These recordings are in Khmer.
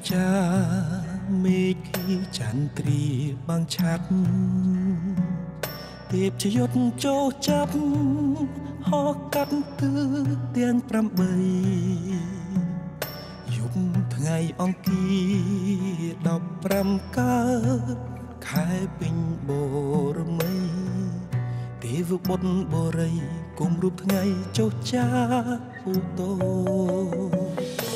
តហេតុអង្គចាមេឃីចន្ទ្រីបាំងឆាត់ទេពជយុទ្ធចូលចាប់ហោកាត់ទឺទាំង8យប់ថ្ងៃអង្គា15កើតខែពេញបរមីទេវបុត្របរិយគុំរូបថ្ងៃចុះចាឧតោអ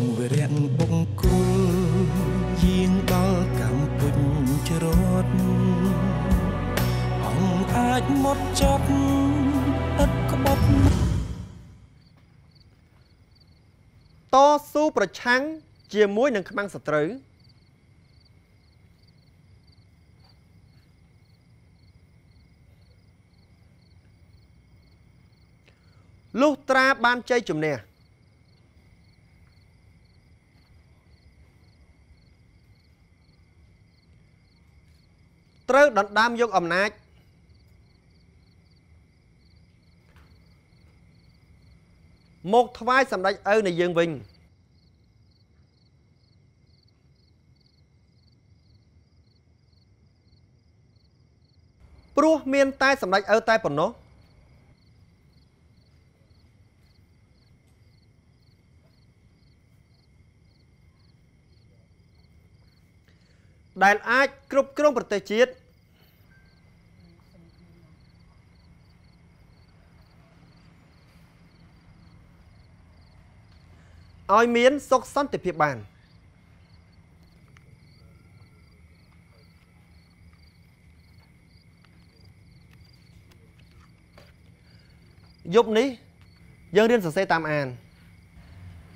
ង្គវរៈបង្គលយាងដល់កម្ពុជារត់អង្គអាចមកចត់ឥតក្បត់តស៊ូប្រឆាំងជាមួយនឹងខ្មាំងសត្រូវលុះត្រាបានជ័យជំនះ ត្រូវដណ្ដើមយកអំណាចមកថ្វាយសម្ដេចឪនៃយើងវិញព្រោះមានតែសម្ដេចឪតែប៉ុណ្ណោះ ដែលអាចគ្រប់គ្រងប្រទេសជាតិឲ្យមានសុខសន្តិភាពបានយប់នេះយើងរៀនសរសេរតាមអាន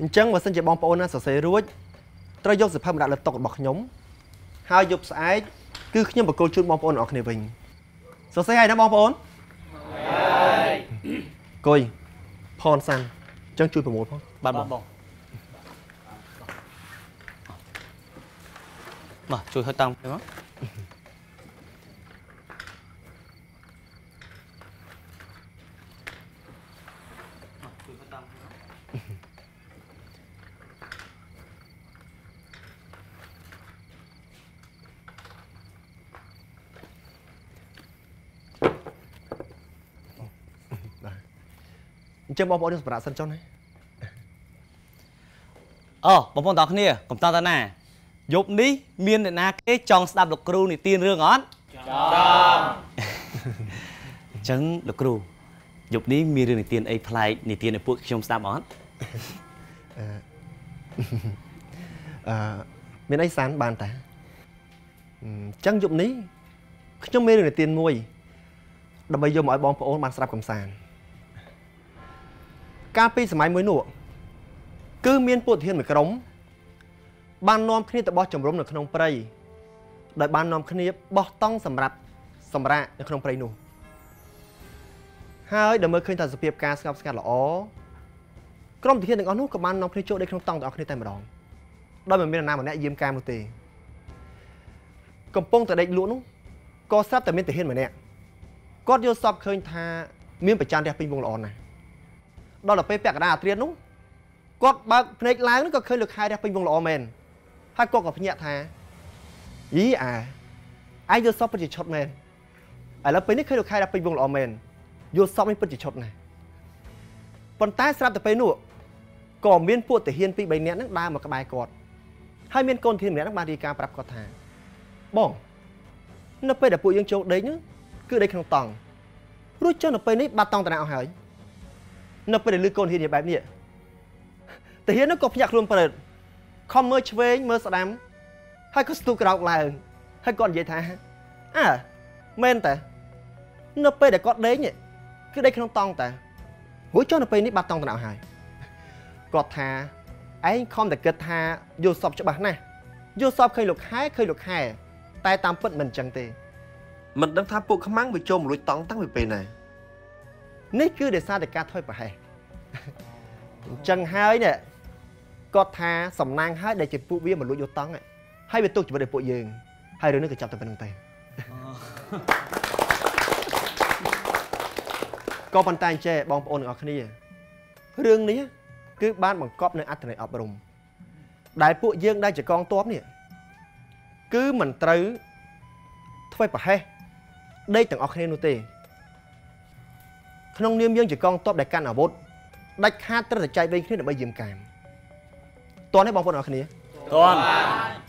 អញ្ចឹងបើសិនជាបងប្អូនណាសរសេររួចត្រូវយកសភៅមកដាក់លើតុរបស់ខ្ញុំ ហើយយប់ស្អែកគឺខ្ញុំបកគលជូនបងប្អូនអរគ្នាវិញសរសេរហើយណាបងប្អូនហើយកុយផនសាន់អញ្ចឹងជួយប្រមូលផងបាទបងមកជួយហត់តាំងមក អញ្ចឹងបងប្អូនសម្រាប់សិនចុះណាអូបងប្អូនទាំងគ្នាកំតតាណាយប់នេះមានអ្នកណាគេចង់ស្ដាប់លោកគ្រូនិទានរឿងអត់ចង់អញ្ចឹងលោកគ្រូយប់នេះមានរឿងនិទានអីប្លែកនិទានឲ្យពួកខ្ញុំស្ដាប់អត់អឺមានអីសានបានតាអញ្ចឹងយប់នេះខ្ញុំមានរឿងនិទានមួយដើម្បីយកមកឲ្យបងប្អូនបានស្ដាប់កំសាន្ត កាលពីសម័យមួយនោះគឺមានពួកធានមួយក្រុម បាននាំគ្នាទៅបោះជំរំនៅក្នុងព្រៃដោយបាននាំគ្នាបោះតង់សម្រាប់សម្រាកនៅក្នុងព្រៃនោះហើយដើម្បីឃើញថាសភាពការស្ងប់ស្ងាត់ល្អក្រុមធានទាំងអស់នោះក៏បាននាំគ្នាចូលដេកក្នុងតង់ទាំងអស់គ្នាតែម្ដងដោយមិនមាននរណាម្នាក់យាមកាមនោះទេកំពុងតែដេកលក់នោះក៏ស្រាប់តែមានទាហានម្នាក់គាត់យល់សពឃើញថាមានប្រច័នរះពេញវងល្អណាស់ ដល់ទៅពេលពាក់កណ្ដាលអាត្រៀននោះគាត់បើកភ្នែកឡើងក៏ឃើញលោកខែរះពេញវងល្អមែនហើយគាត់ក៏ភ្ញាក់ថាយីអាឯងយល់សពពិតជាឈុតមែនឥឡូវពេលនេះឃើញលោកខែរះពេញវងល្អមែនយល់សពនេះពិតជាឈុតណាស់ប៉ុន្តែស្រាប់តែពេលនោះក៏មានពួកទាហានពីរ3នាក់ហ្នឹងដើរមកក្បែរគាត់ហើយមានកូនធានម្នាក់ហ្នឹងបានរាយការណ៍ប្រាប់គាត់ថាបងនៅពេលដែលពួកយើងចូលដេកហ្នឹងគឺដេកក្នុងតង់រួចចុះនៅពេលនេះបាត់តង់តាណាអស់ហើយ នៅពេលដែលលឺកូនហ៊ាននិយាយបែបនេះតាហ៊ាននោះក៏ភ្ញាក់ខ្លួនប្រេតខំមើលឆ្វេងមើលស្ដាំ ហើយក៏ស្ទុះក្រោកឡើង ហើយគាត់និយាយថាអើមែនតានៅពេលដែលគាត់ដេញគឺដេញក្នុងតង់តារួចចុះនៅពេលនេះបាត់តង់តំណហើយគាត់ថាឯងខំតែគិតថាយល់សពច្បាស់ណាស់យល់សពឃើញលោកខែឃើញលោកខែតែតាមពិតមិនអញ្ចឹងទេមិនដឹងថាពួកខ្មាំងវាចូលមកលួចតង់តាំងពីពេលណា នេះគឺដោយសារតែការថយប្រហែសអញ្ចឹងហើយនេះគាត់ថាសំណាងហើយដែលជាពួកវាមកលួចយកតង់ហើយវាទុកជីវិតឲ្យពួកយើងហើយរឿងនេះក៏ចាប់តែប៉ុណ្្នឹងតែក៏ប៉ុន្តែអញ្ចេះបងប្អូនទាំងអស់គ្នារឿងនេះគឺបានបង្កប់នៅអត្ថន័យអប់រំដែលពួកយើងដែលជាកងទ័ពនេះគឺមិនត្រូវធ្វើប្រហែសដេកទាំងអស់គ្នានោះទេ ក្នុងនាមយើងជាកងទ័ពដែលកាន់អាវុធដាច់ខាតត្រូវតែចែកវេនគ្នាដើម្បីយាមកាមតោះនេះបងប្អូនអរគ្នាតាន់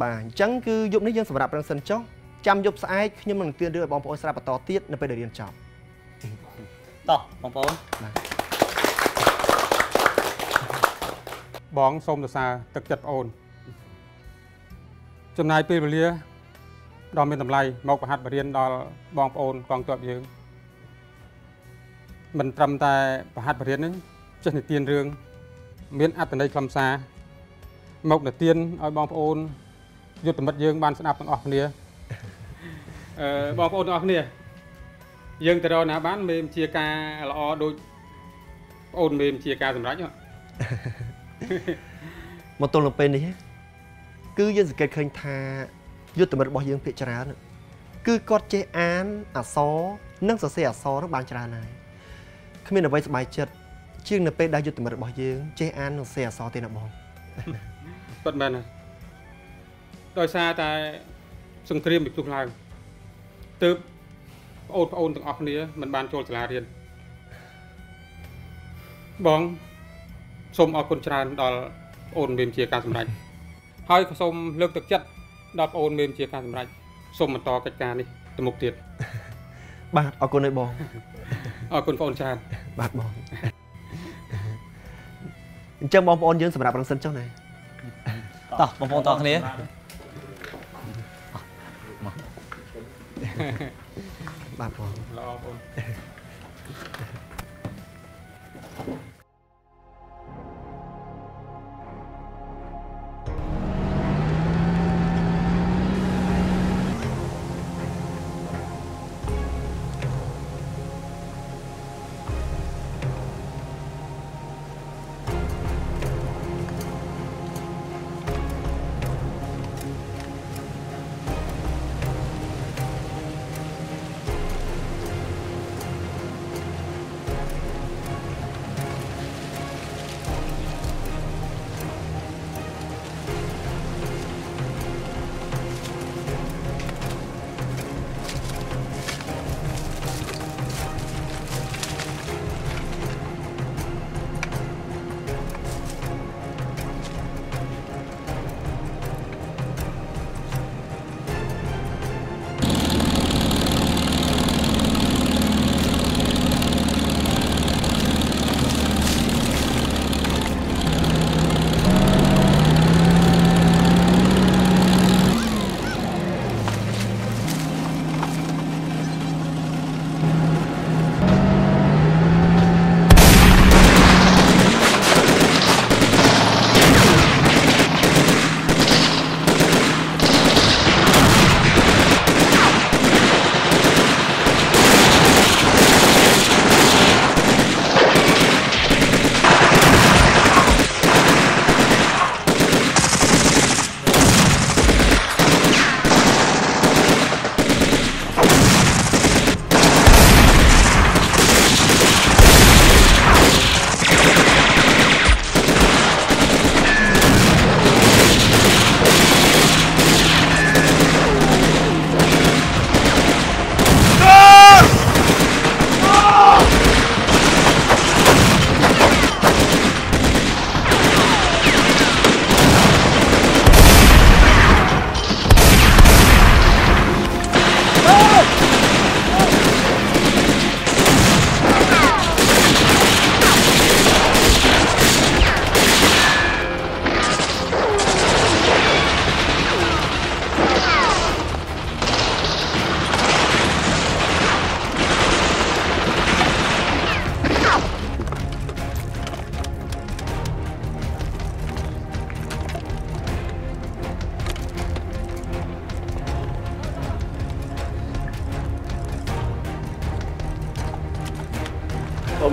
បាទអញ្ចឹងគឺយប់នេះយើងសម្រាប់ប្រឹងសិនចុះចាំយប់ស្អែកខ្ញុំនឹងទានរឿងឲ្យបងប្អូនស្ដាប់បន្តទៀតនៅពេលដែលរៀនចប់តោះបងប្អូនបងសូមសរសើរទឹកចិត្តប្អូនចំណាយពេលវេលាដ៏មានតម្លៃមកប្រហាត់បរៀនដល់បងប្អូនកងទ័ពយើង មិនត្រឹមតែប្រហាត់បរៀននេះចេះនិទានរឿងមានអត្ថន័យខ្លឹមសារមកនិទានឲ្យបងប្អូនយុទ្ធមិត្តយើងបានស្ដាប់ទាំងអស់គ្នាអឺបងប្អូនទាំងអស់គ្នា យើងទៅរកណាបានមេមជាការល្អដូចប្អូនមេមជាការសម្រេចហ៎មកទល់នឹងពេលនេះគឺយើងសង្កេតឃើញថាយុទ្ធមិត្តរបស់យើងភាគច្រើនគឺគាត់ចេះអានអក្សរនិងសរសេរអក្សរនឹងបានច្រើនហើយ គ្មានអ្វីសប្បាយចិត្តជាងនៅពេលដែលយុទ្ធមិត្តរបស់យើងចេះអាននិងសរសេរអក្សរទេណាបងពិតមែនហើយដោយសារតែសង្គ្រាមពិទុះឡើងទើបបងប្អូនទាំងអស់គ្នាមិនបានចូលសាលារៀនបងសូមអរគុណច្រើនដល់បងអូនមេមជាការសម្រេចហើយក៏សូមលើកទឹកចិត្តដល់បងអូនមេមជាការសម្រេចសូមបន្តកិច្ចការនេះទៅមុខទៀតបាទអរគុណឯបងអរគុណបងអូនច្រើន បាទបងអញ្ចឹងបងប្អូនយើងសម្រាប់រងសិនចុះណាតោះបងប្អូនតោះគ្នាបាទបងល្អបង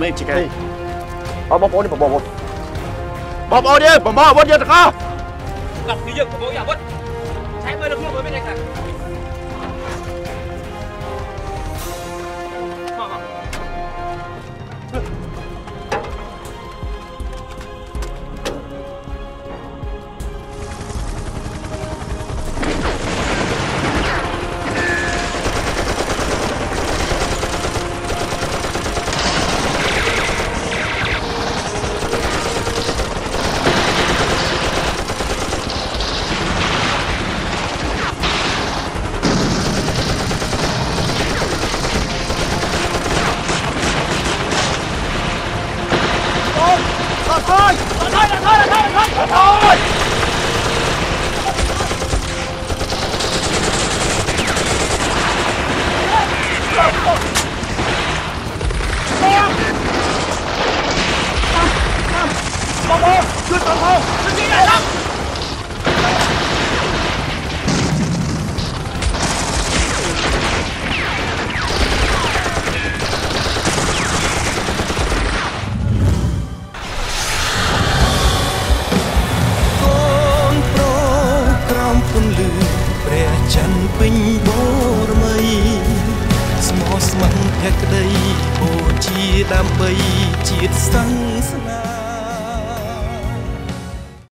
មេជាកាអរបងប្អូននេះបងប្អូនបងប្អូនយើងបំផអាវុធយើងទាំងអស់ gặp cái việc của bố nhà vất trái mới được luôn với bên này cả Mà, ដើម្បីជាតិសង្ឃស្នា